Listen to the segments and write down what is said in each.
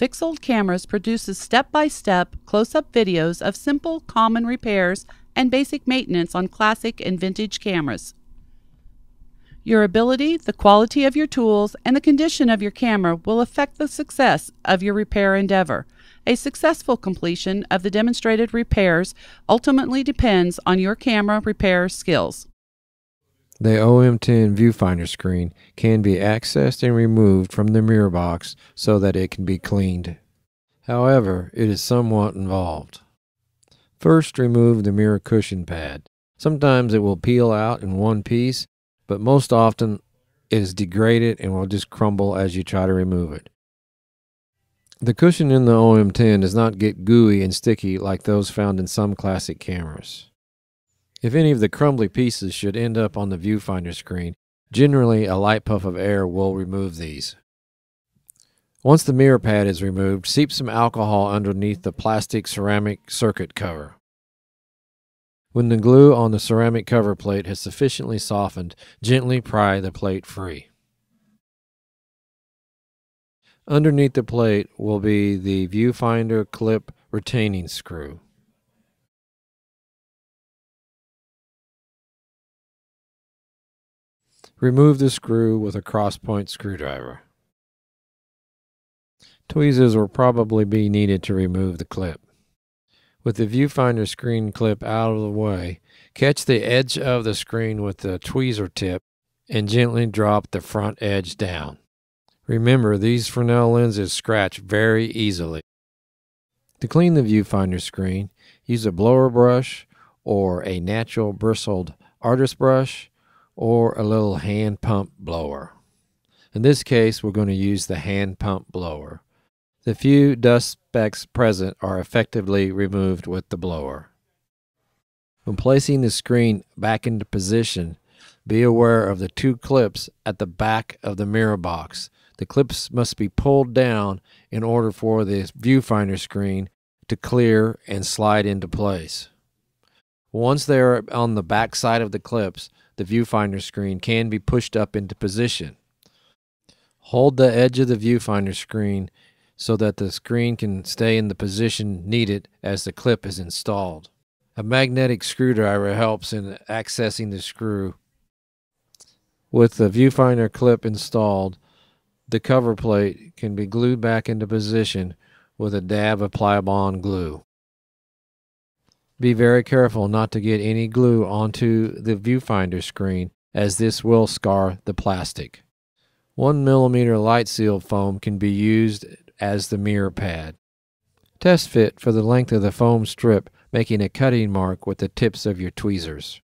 Fix Old Cameras produces step by step, close up videos of simple, common repairs and basic maintenance on classic and vintage cameras. Your ability, the quality of your tools, and the condition of your camera will affect the success of your repair endeavor. A successful completion of the demonstrated repairs ultimately depends on your camera repair skills. The OM10 viewfinder screen can be accessed and removed from the mirror box so that it can be cleaned. However, it is somewhat involved. First, remove the mirror cushion pad. Sometimes it will peel out in one piece, but most often it is degraded and will just crumble as you try to remove it. The cushion in the OM10 does not get gooey and sticky like those found in some classic cameras. If any of the crumbly pieces should end up on the viewfinder screen, generally a light puff of air will remove these. Once the mirror pad is removed, seep some alcohol underneath the plastic ceramic circuit cover. When the glue on the ceramic cover plate has sufficiently softened, gently pry the plate free. Underneath the plate will be the viewfinder clip retaining screw. Remove the screw with a cross-point screwdriver. Tweezers will probably be needed to remove the clip. With the viewfinder screen clip out of the way, catch the edge of the screen with the tweezer tip and gently drop the front edge down. Remember, these Fresnel lenses scratch very easily. To clean the viewfinder screen, use a blower brush or a natural bristled artist brush or a little hand pump blower. In this case, we're going to use the hand pump blower. The few dust specks present are effectively removed with the blower. When placing the screen back into position, be aware of the two clips at the back of the mirror box. The clips must be pulled down in order for the viewfinder screen to clear and slide into place. Once they are on the back side of the clips, the viewfinder screen can be pushed up into position. Hold the edge of the viewfinder screen so that the screen can stay in the position needed as the clip is installed. A magnetic screwdriver helps in accessing the screw. With the viewfinder clip installed, the cover plate can be glued back into position with a dab of Pliobond glue. Be very careful not to get any glue onto the viewfinder screen as this will scar the plastic. 1 millimeter light seal foam can be used as the mirror pad. Test fit for the length of the foam strip, making a cutting mark with the tips of your tweezers.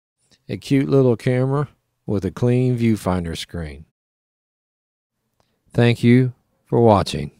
A cute little camera with a clean viewfinder screen. Thank you for watching.